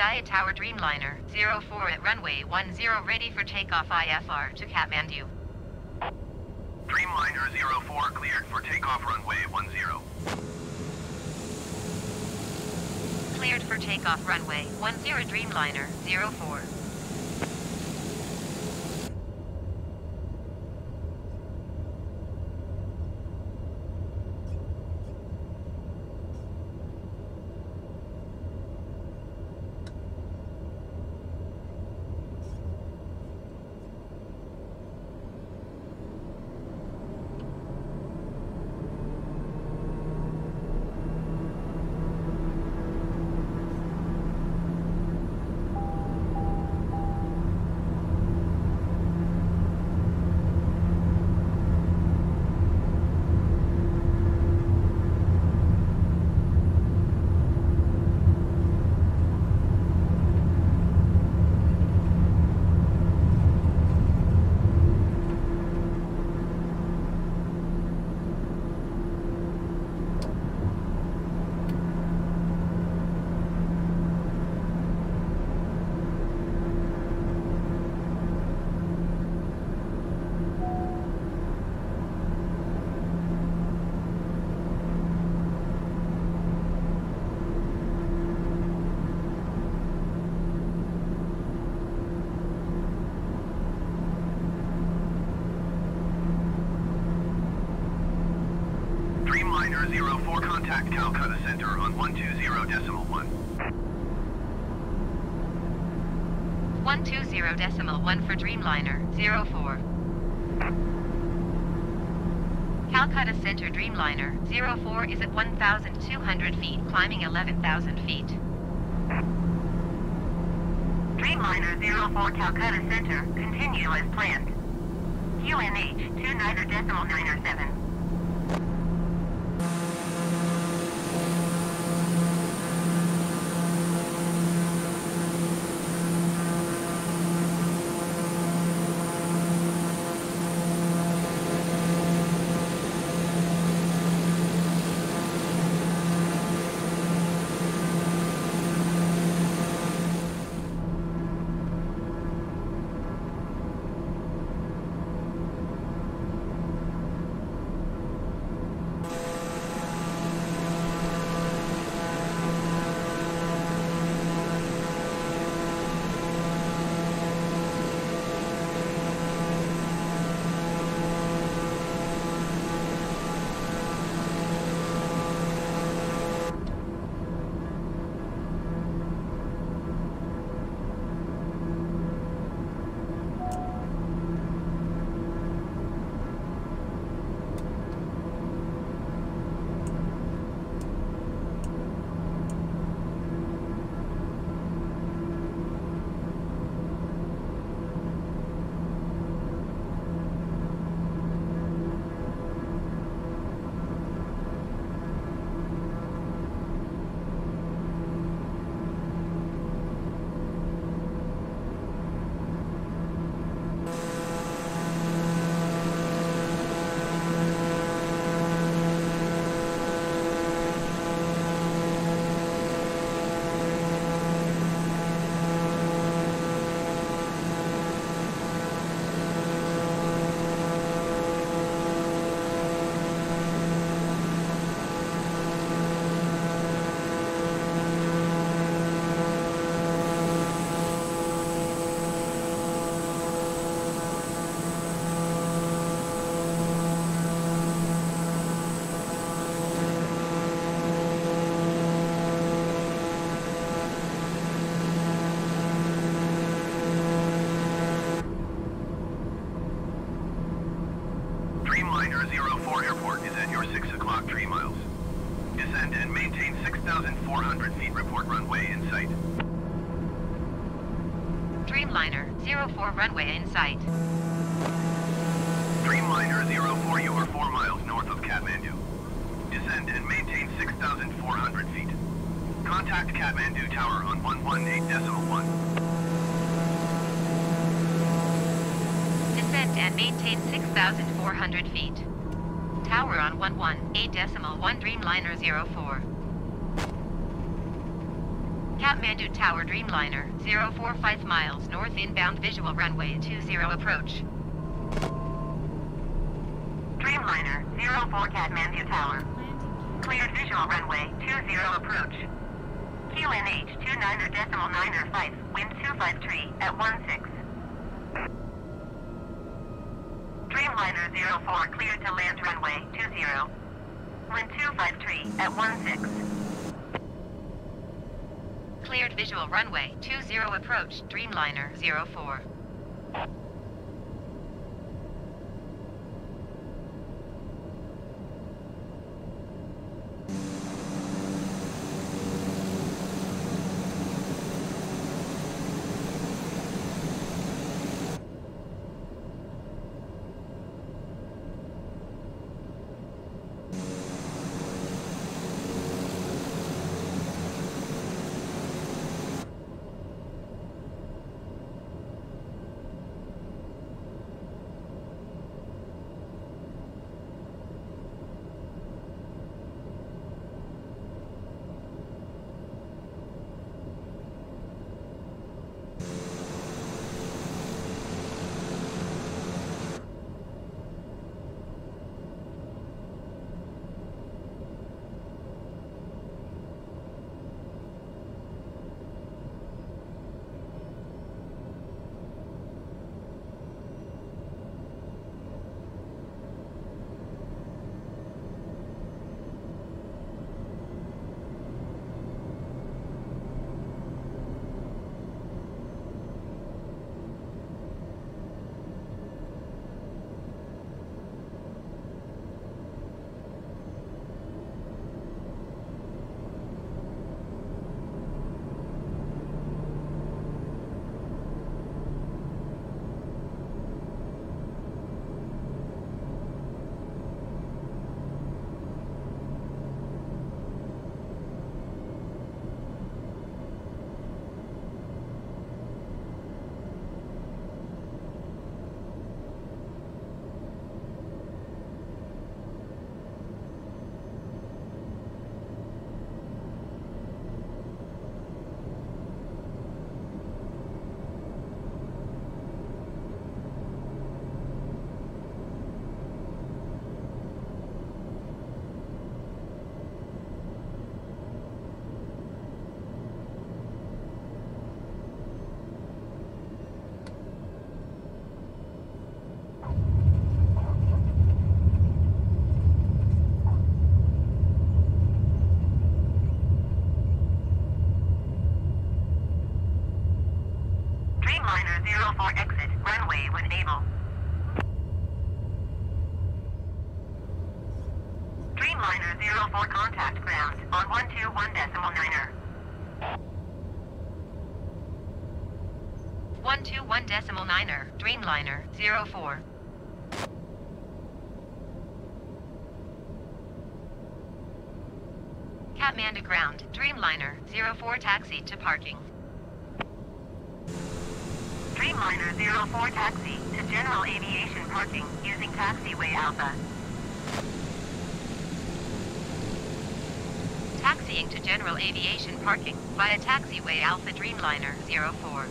Gaya Tower Dreamliner 04 at runway 10 ready for takeoff IFR to Kathmandu. Dreamliner 04 cleared for takeoff runway 10. Cleared for takeoff runway 10 Dreamliner 04. Contact Calcutta Center on 120 decimal 1. 120 decimal 1 for Dreamliner 04. Calcutta Center Dreamliner 04 is at 1,200 feet, climbing 11,000 feet. Dreamliner 04 Calcutta Center, continue as planned. QNH 29 decimal 97. runway in sight. Dreamliner 04, you are 4 miles north of Kathmandu. Descend and maintain 6,400 feet. Contact Kathmandu Tower on 118 decimal 1. Descend and maintain 6,400 feet. Tower on 118 decimal 1 Dreamliner 04. Kathmandu Tower Dreamliner, 045 miles north inbound visual runway 20 approach. Dreamliner 04 Kathmandu Tower. Cleared visual runway 20 approach. QNH 29er decimal 9er 5, wind 253 at 16. Dreamliner 04 cleared to land runway 20. Wind 253 at 16. Cleared visual runway 20 approach Dreamliner 04. Contact ground on 121 decimal niner. 121 decimal niner Dreamliner 04. Kathmandu ground Dreamliner 04 taxi to parking. Dreamliner 04 taxi to general aviation parking using taxiway Alpha. Taxiing to general aviation parking via taxiway Alpha Dreamliner 04.